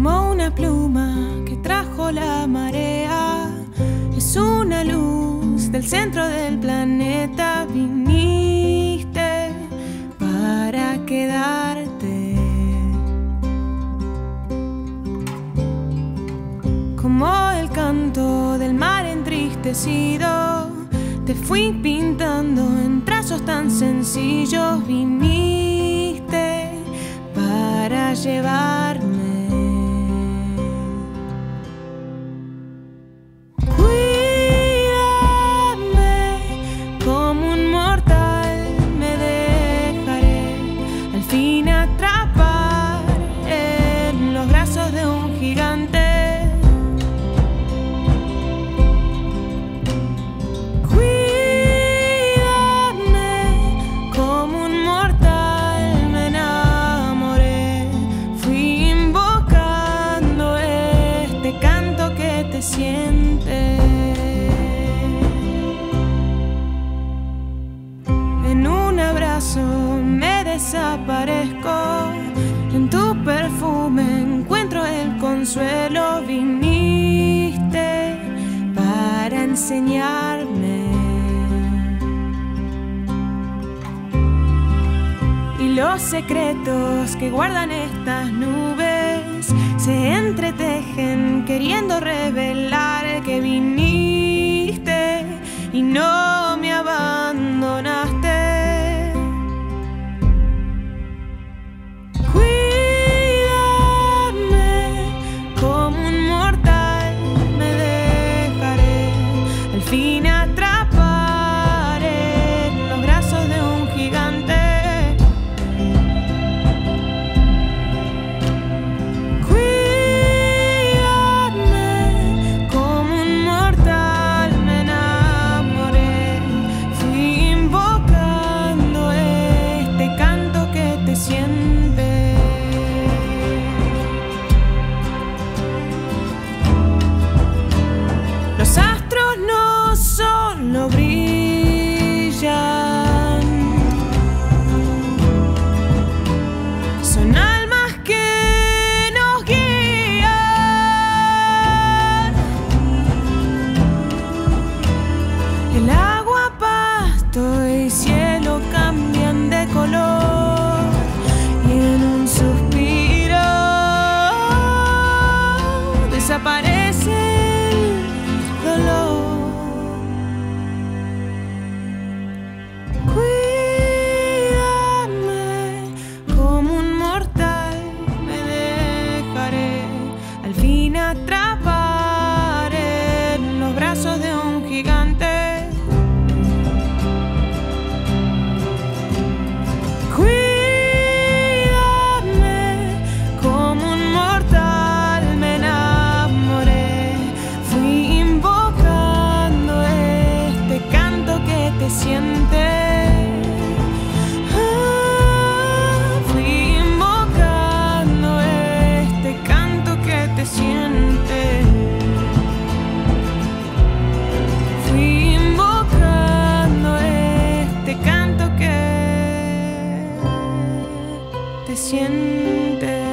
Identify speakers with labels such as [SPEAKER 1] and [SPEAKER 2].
[SPEAKER 1] como una pluma que trajo la marea. Es una luz del centro del planeta. Viniste para quedarte. Como el canto del mar entristecido. Te fui pintando en trazos tan sencillos. Viniste para llevarme. consuelo viniste para enseñarme. Y los secretos que guardan estas nubes se entretejen queriendo revelar. no brilla. termina atrapado. sientes.